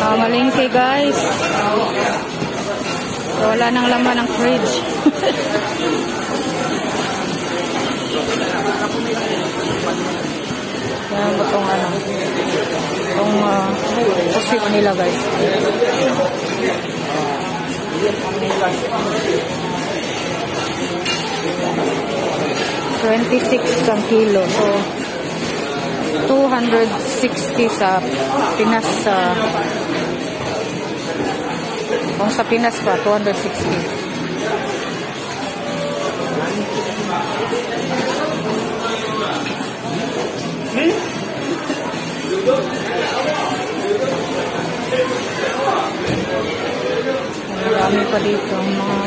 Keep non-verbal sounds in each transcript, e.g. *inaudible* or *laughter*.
Mamalingki guys. Wala nang laman ng fridge. *laughs* Yan ba itong ano? Itong uh, pusit nila guys. Twenty-six ang kilo. So, 260 sa Pinas sa kung sa Pinas pa 260 Marami pa dito mga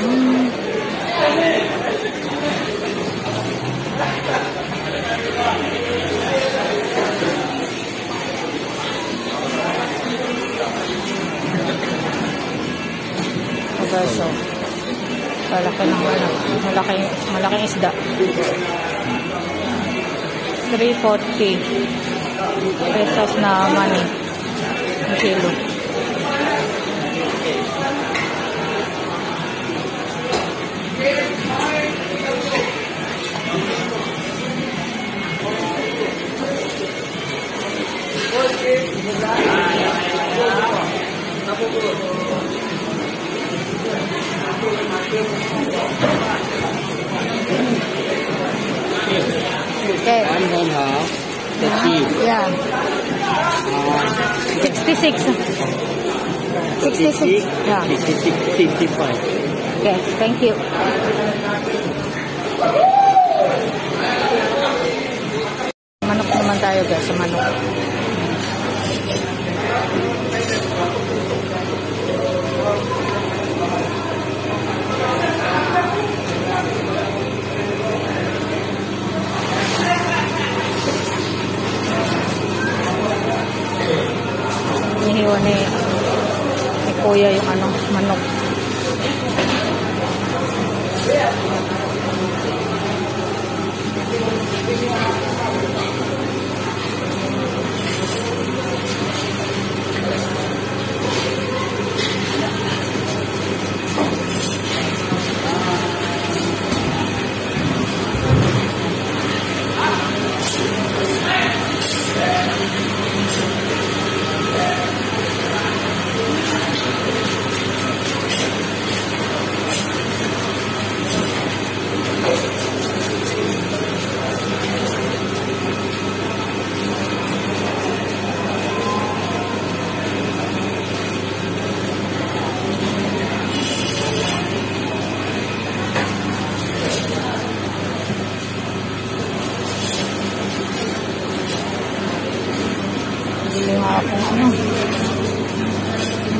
hmm. Pagaso. Malaki ng ano, malaki, malaking isda. 340 pesos na money. Ang kilo. Okay. One a half. The cheap. Yeah. Uh, 66. 66. Yeah. 55. Okay, thank you. Manok naman tayo guys, sa manok. Nihiwa ni, ni kuya yung ano, manok. Bili